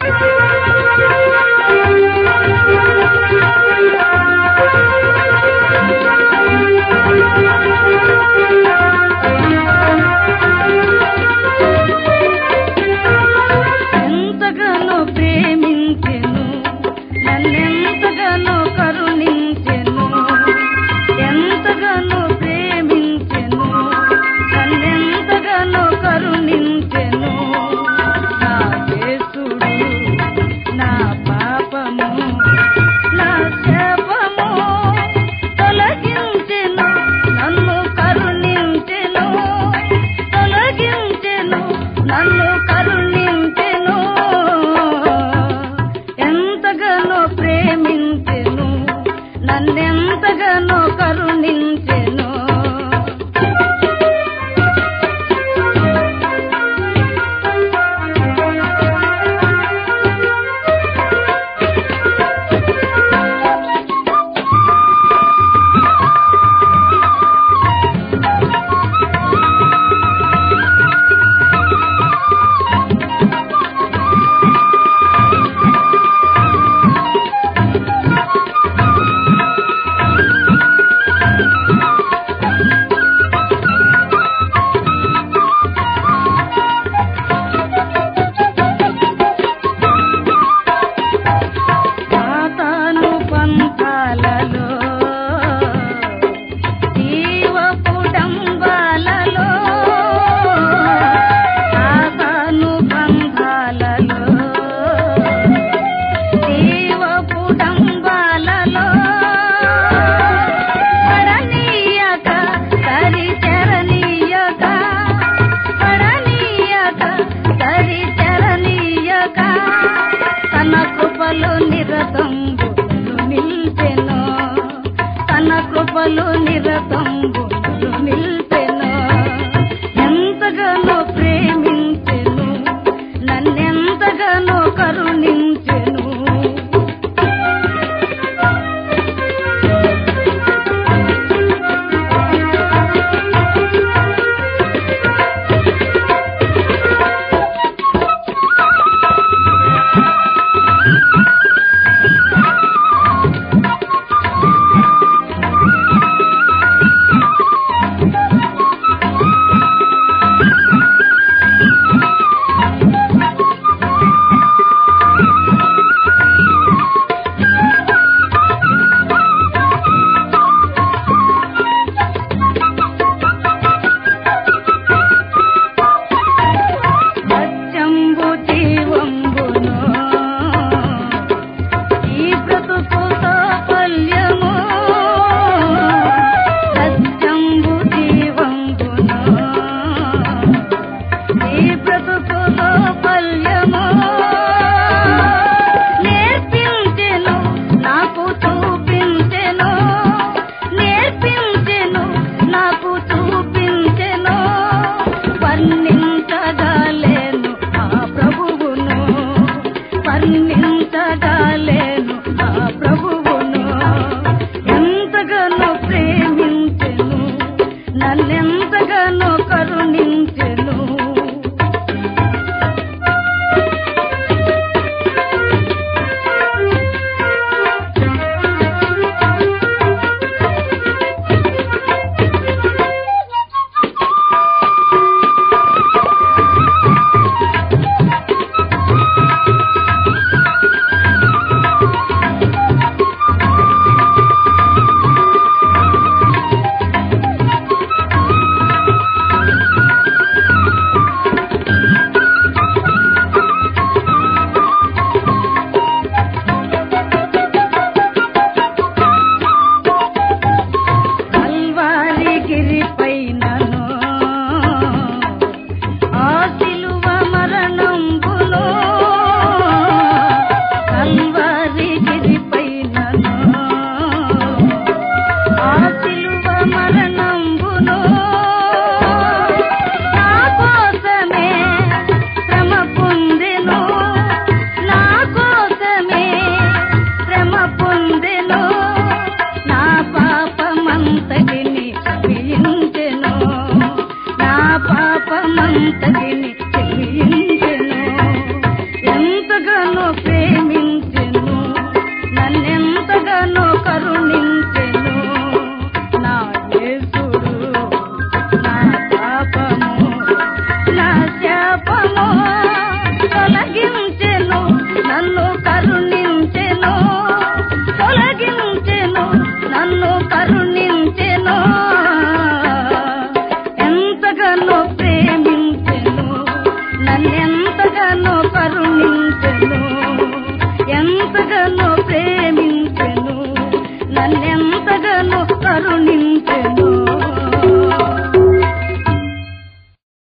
Thank you. tan caro ಶರಣು ನಿಂತೆ